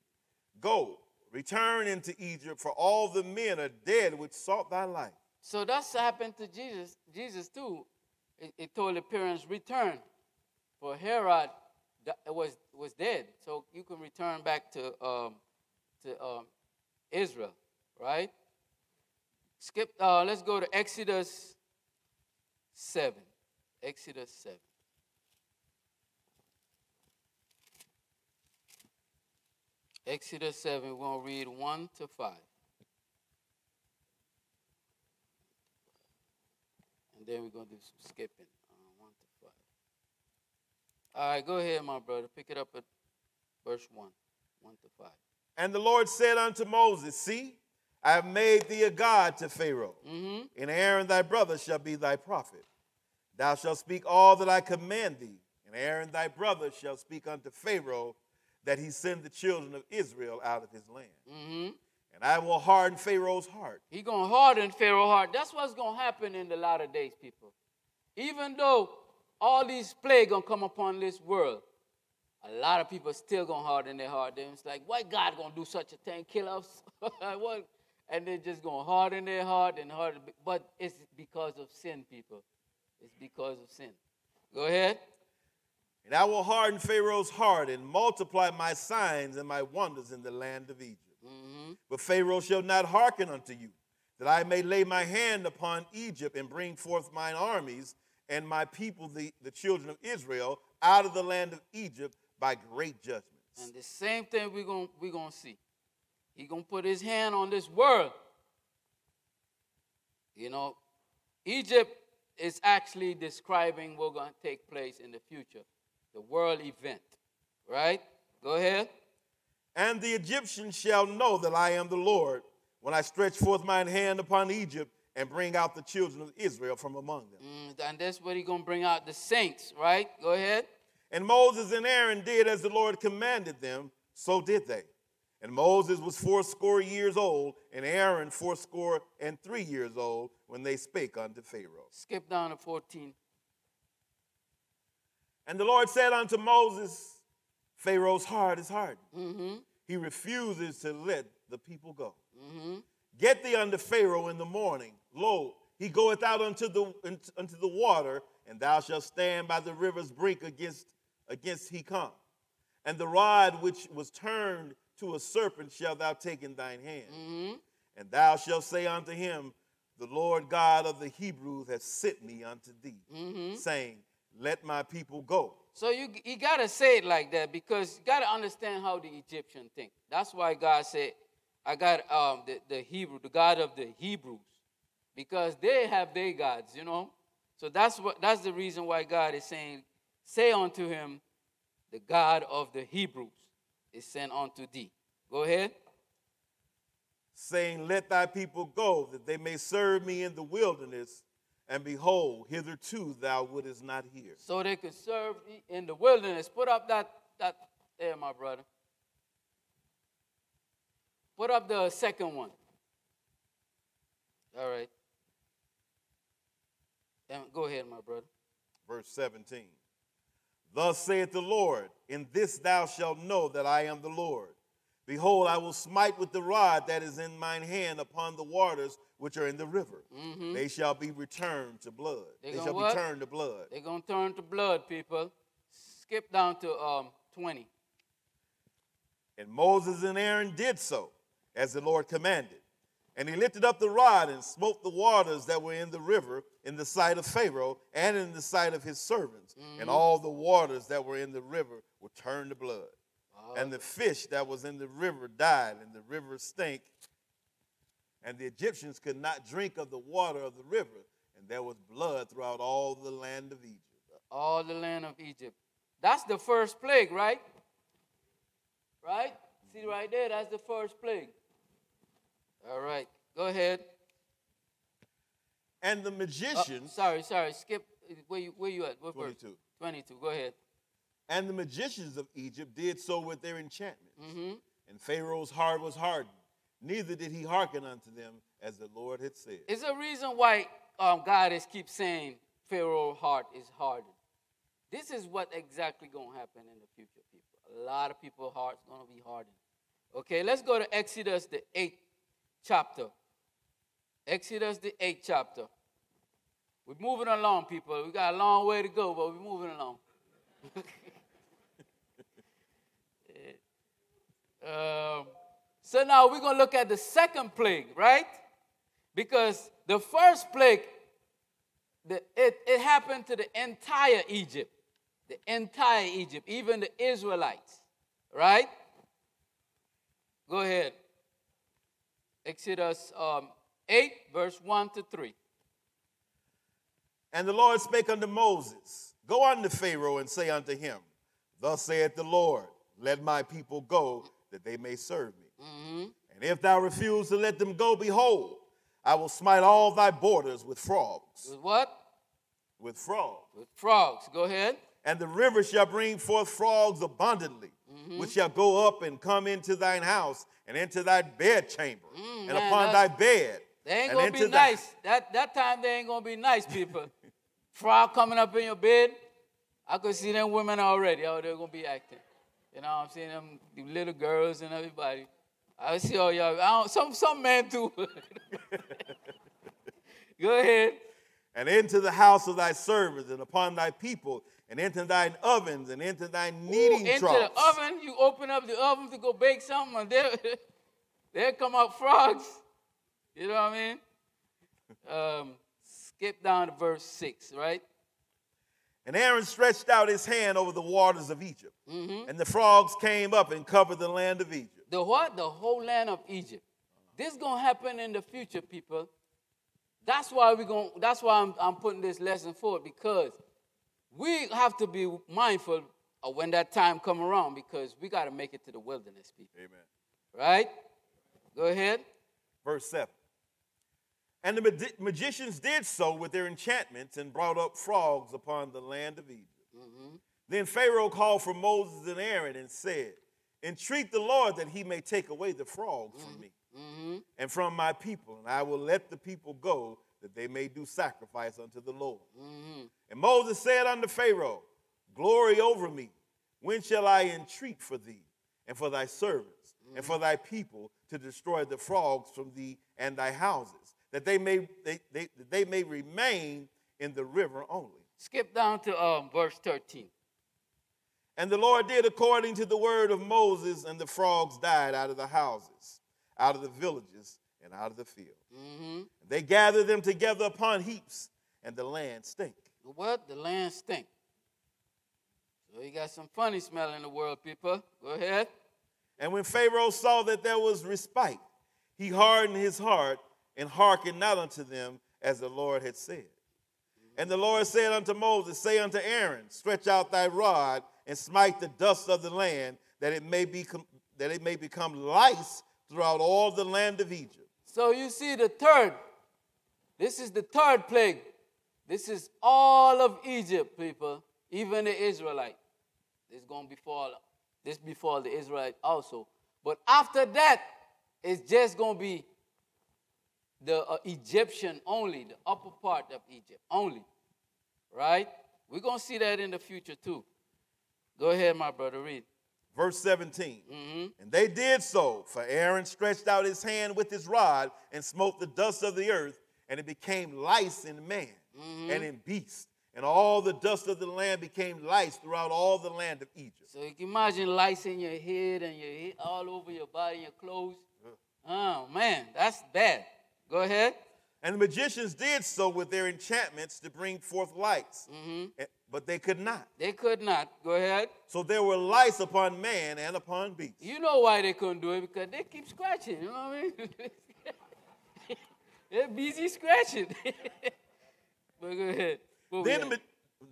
Speaker 3: Go, return into Egypt, for all the men are dead which sought thy life.
Speaker 2: So that's happened to Jesus. Jesus too. It, it told the parents return, for Herod was was dead. So you can return back to um, to um, Israel, right? Skip. Uh, let's go to Exodus seven. Exodus seven. Exodus 7, we're going to read 1 to 5. And then we're going to do some skipping. Uh, 1 to 5. All right, go ahead, my brother. Pick it up at verse 1. 1 to 5.
Speaker 3: And the Lord said unto Moses, See, I have made thee a God to Pharaoh,
Speaker 2: Mm-hmm.
Speaker 3: and Aaron thy brother shall be thy prophet. Thou shalt speak all that I command thee, and Aaron thy brother shall speak unto Pharaoh, that he send the children of Israel out of his land.
Speaker 2: Mm-hmm.
Speaker 3: And I will harden Pharaoh's heart,
Speaker 2: He going to harden Pharaoh's heart. That's what's going to happen in the latter days, people. Even though all these plagues going to come upon this world, a lot of people still going to harden their heart. They're like, why God going to do such a thing, kill us? what? And they're just going to harden their heart and harden. But it's because of sin, people. It's because of sin. Go ahead.
Speaker 3: And I will harden Pharaoh's heart, and multiply my signs and my wonders in the land of Egypt.
Speaker 2: Mm-hmm.
Speaker 3: But Pharaoh shall not hearken unto you, that I may lay my hand upon Egypt and bring forth mine armies and my people, the, the children of Israel, out of the land of Egypt by great judgments.
Speaker 2: And the same thing we're going we gonna see. He going to put his hand on this world. You know, Egypt is actually describing what's going to take place in the future, the world event. Right? Go ahead.
Speaker 3: And the Egyptians shall know that I am the Lord when I stretch forth mine hand upon Egypt and bring out the children of Israel from among them.
Speaker 2: Mm, and that's what he's going to bring out the saints. Right? Go ahead.
Speaker 3: And Moses and Aaron did as the Lord commanded them, so did they. And Moses was fourscore years old, and Aaron fourscore and three years old when they spake unto Pharaoh.
Speaker 2: Skip down to 14.
Speaker 3: And the Lord said unto Moses, Pharaoh's heart is hardened.
Speaker 2: Mm-hmm.
Speaker 3: He refuses to let the people go.
Speaker 2: Mm-hmm.
Speaker 3: Get thee unto Pharaoh in the morning. Lo, he goeth out unto the, unto the water, and thou shalt stand by the river's brink against, against he come. And the rod which was turned to a serpent shalt thou take in thine hand.
Speaker 2: Mm-hmm.
Speaker 3: And thou shalt say unto him, The Lord God of the Hebrews has sent me unto thee,
Speaker 2: Mm-hmm.
Speaker 3: saying, Let my people go.
Speaker 2: So you you gotta say it like that because you gotta understand how the Egyptian think. That's why God said, "I got um the, the Hebrew, the God of the Hebrews," because they have their gods, you know. So that's what that's the reason why God is saying, Say unto him, the God of the Hebrews is sent unto thee. Go ahead.
Speaker 3: saying, Let thy people go, that they may serve me in the wilderness. And behold, hitherto thou wouldest not hear.
Speaker 2: So they could serve in the wilderness. Put up that that there, my brother. Put up the second one. All right. And go ahead, my brother.
Speaker 3: Verse 17. Thus saith the Lord, In this thou shalt know that I am the Lord. Behold, I will smite with the rod that is in mine hand upon the waters which are in the river. They shall be returned to blood.
Speaker 2: Mm-hmm. They
Speaker 3: They, shall
Speaker 2: what?
Speaker 3: be turned to blood.
Speaker 2: They're going to turn to blood, people. Skip down to um, 20.
Speaker 3: And Moses and Aaron did so, as the Lord commanded. And he lifted up the rod and smote the waters that were in the river in the sight of Pharaoh and in the sight of his servants. And all the waters that were in the river were turned to blood. And the fish that was in the river died, and the river stank. And the Egyptians could not drink of the water of the river, and there was blood throughout all the land of Egypt.
Speaker 2: All the land of Egypt. That's the first plague, right? Right? See right there, that's the first plague. All right, go ahead.
Speaker 3: And the
Speaker 2: Uh,
Speaker 3: magicians.
Speaker 2: sorry, sorry, skip. Where you, where you at? What verse?
Speaker 3: 22.
Speaker 2: 22, go ahead.
Speaker 3: And the magicians of Egypt did so with their enchantments.
Speaker 2: Mm-hmm.
Speaker 3: And Pharaoh's heart was hardened. Neither did he hearken unto them as the Lord had said.
Speaker 2: It's a reason why um, God is keep saying Pharaoh's heart is hardened? This is what exactly going to happen in the future, people. A lot of people's hearts going to be hardened. Okay, let's go to Exodus, the eighth chapter. Exodus, the eighth chapter. We're moving along, people. We got a long way to go, but we're moving along. Um, so now we're going to look at the second plague, right? Because the first plague, the, it, it happened to the entire Egypt. The entire Egypt, even the Israelites, right? Go ahead. Exodus um, 8, verse 1 to 3.
Speaker 3: And the Lord spake unto Moses, Go unto Pharaoh and say unto him, Thus saith the Lord, Let my people go, that they may serve me. And if thou refuse to let them go, behold, I will smite all thy borders with frogs.
Speaker 2: With what?
Speaker 3: With frogs.
Speaker 2: With frogs. Go ahead.
Speaker 3: And the river shall bring forth frogs abundantly,
Speaker 2: Mm-hmm.
Speaker 3: which shall go up and come into thine house and into thy bedchamber, and
Speaker 2: Mm, man,
Speaker 3: upon thy bed.
Speaker 2: They ain't gonna be
Speaker 3: thy-
Speaker 2: nice. That that time they ain't gonna be nice, people. Frog coming up in your bed. I could see them women already. How they're gonna be acting. You know, I'm seeing them the little girls and everybody. I see all y'all. I don't, some some men too. Go ahead.
Speaker 3: and into the house of thy servants, and upon thy people, and into thine ovens, and into thy
Speaker 2: Ooh,
Speaker 3: kneading
Speaker 2: into
Speaker 3: troughs.
Speaker 2: the oven. You open up the oven to go bake something, and there, there come out frogs. You know what I mean? Um, skip down to verse six, right?
Speaker 3: And Aaron stretched out his hand over the waters of Egypt,
Speaker 2: Mm-hmm.
Speaker 3: and the frogs came up and covered the land of Egypt.
Speaker 2: The what? The whole land of Egypt. This is gonna happen in the future, people. That's why we're going that's why I'm, I'm putting this lesson forward because we have to be mindful of when that time come around because we got to make it to the wilderness, people.
Speaker 3: Amen.
Speaker 2: Right? Go ahead.
Speaker 3: Verse 7. And the magi- magicians did so with their enchantments and brought up frogs upon the land of Egypt. Mm-hmm. Then Pharaoh called for Moses and Aaron and said, Entreat the Lord that he may take away the frogs from mm-hmm. me mm-hmm. and from my people, and I will let the people go that they may do sacrifice unto the Lord. And Moses said unto Pharaoh, Glory over me. When shall I entreat for thee and for thy servants and for thy people to destroy the frogs from thee and thy houses, that they may, they, they, they may remain in the river only?
Speaker 2: Skip down to um, verse 13.
Speaker 3: And the Lord did according to the word of Moses, and the frogs died out of the houses, out of the villages, and out of the field. They gathered them together upon heaps, and the land
Speaker 2: stink. What? The land stink. So you got some funny smell in the world, people. Go ahead.
Speaker 3: And when Pharaoh saw that there was respite, he hardened his heart and hearkened not unto them as the Lord had said. And the Lord said unto Moses, Say unto Aaron, Stretch out thy rod and smite the dust of the land, that it may be that it may become lice throughout all the land of Egypt.
Speaker 2: So you see the third. This is the third plague. This is all of Egypt, people, even the Israelite. This going to befall this befall the Israelite also. But after that, it's just going to be the uh, Egyptian only, the upper part of Egypt only. Right? We're going to see that in the future too. Go ahead, my brother, read.
Speaker 3: Verse 17. And they did so, for Aaron stretched out his hand with his rod and smote the dust of the earth, and it became lice in man and in beast. And all the dust of the land became lice throughout all the land of Egypt.
Speaker 2: So you can imagine lice in your head and your head all over your body, your clothes. Oh man, that's bad. Go ahead.
Speaker 3: And the magicians did so with their enchantments to bring forth lights, Eh, but they could not.
Speaker 2: They could not. Go ahead.
Speaker 3: So there were lights upon man and upon beast.
Speaker 2: You know why they couldn't do it? Because they keep scratching. You know what I mean? They're busy scratching. but go ahead. What
Speaker 3: Then, the,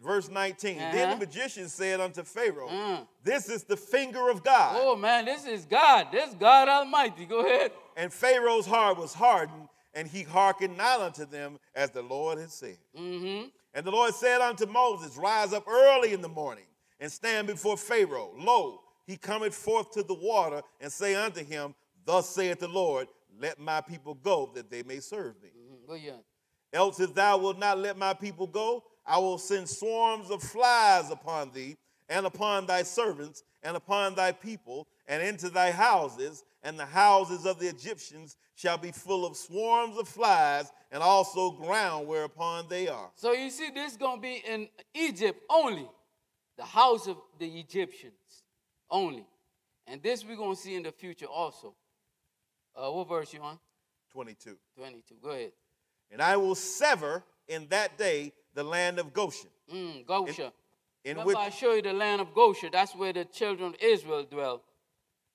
Speaker 3: verse 19, then
Speaker 2: Uh-huh.
Speaker 3: the magician said unto Pharaoh,
Speaker 2: Mm.
Speaker 3: This is the finger of God.
Speaker 2: oh man, this is God. This is God Almighty. Go ahead.
Speaker 3: And Pharaoh's heart was hardened, and he hearkened not unto them as the Lord had said.
Speaker 2: Mm-hmm.
Speaker 3: And the Lord said unto Moses, Rise up early in the morning and stand before Pharaoh. Lo, he cometh forth to the water, and say unto him, Thus saith the Lord, Let my people go, that they may serve me.
Speaker 2: Mm-hmm. Ahead.
Speaker 3: Else, if thou wilt not let my people go, I will send swarms of flies upon thee, and upon thy servants, and upon thy people, and into thy houses, and the houses of the Egyptians shall be full of swarms of flies, and also ground whereupon they are.
Speaker 2: So you see, this is going to be in Egypt only, the house of the Egyptians only. And this we're going to see in the future also. Uh, what verse you on?
Speaker 3: 22.
Speaker 2: 22. Go ahead.
Speaker 3: And I will sever in that day the land of Goshen,
Speaker 2: Mm, Goshen.
Speaker 3: in
Speaker 2: Remember
Speaker 3: which
Speaker 2: I show you the land of Goshen. That's where the children of Israel dwell.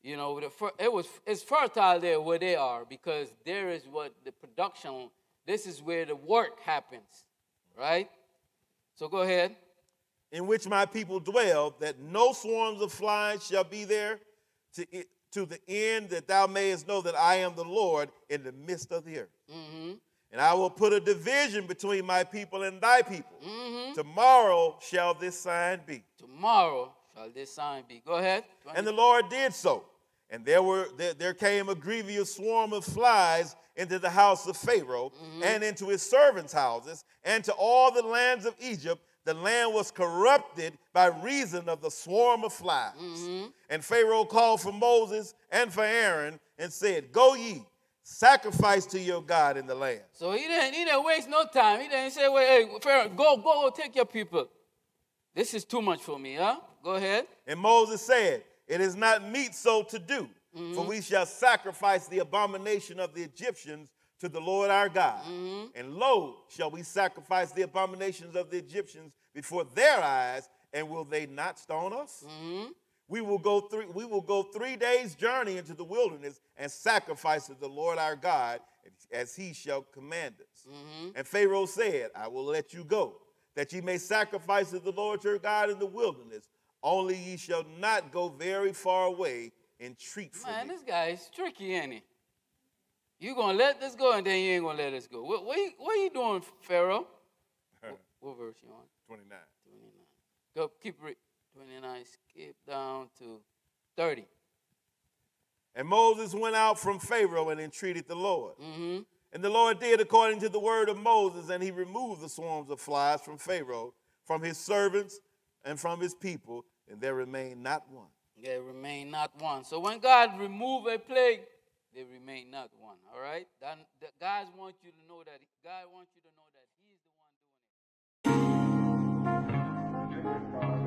Speaker 2: You know, the, it was it's fertile there where they are because there is what the production. This is where the work happens, right? So go ahead.
Speaker 3: in which my people dwell, that no swarms of flies shall be there, to, it, to the end that thou mayest know that I am the Lord in the midst of the earth.
Speaker 2: Mm-hmm.
Speaker 3: And I will put a division between my people and thy people.
Speaker 2: Mm-hmm.
Speaker 3: Tomorrow shall this sign be.
Speaker 2: Tomorrow shall this sign be. Go ahead.
Speaker 3: And the Lord did so. And there were there, there came a grievous swarm of flies into the house of Pharaoh mm-hmm. and into his servants' houses and to all the lands of Egypt. The land was corrupted by reason of the swarm of flies. Mm-hmm. And Pharaoh called for Moses and for Aaron and said, Go ye, sacrifice to your God in the land.
Speaker 2: So he didn't, he didn't waste no time. He didn't say, wait, hey, Pharaoh, go, go, take your people. This is too much for me, huh? Go ahead.
Speaker 3: And Moses said, It is not meet so to do, for mm-hmm. we shall sacrifice the abomination of the Egyptians to the Lord our God. Mm-hmm. And lo, shall we sacrifice the abominations of the Egyptians before their eyes, and will they not stone us? Mm-hmm. We will go three, we will go three days' journey into the wilderness and sacrifice to the Lord our God as he shall command us. And Pharaoh said, I will let you go, that ye may sacrifice to the Lord your God in the wilderness. Only ye shall not go very far away and treat for
Speaker 2: Man, this guy is tricky, ain't he? You gonna let this go and then you ain't gonna let us go. What, what, you, what you doing, Pharaoh? what, what verse you on?
Speaker 3: 29.
Speaker 2: 29. Go, keep it. 29, skip down to 30.
Speaker 3: And Moses went out from Pharaoh and entreated the Lord.
Speaker 2: Mm-hmm.
Speaker 3: And the Lord did according to the word of Moses, and he removed the swarms of flies from Pharaoh, from his servants, and from his people, and there remained not one.
Speaker 2: There remained not one. So when God remove a plague, there remain not one. All right? God wants you to know that God wants you to know that He's the one doing it.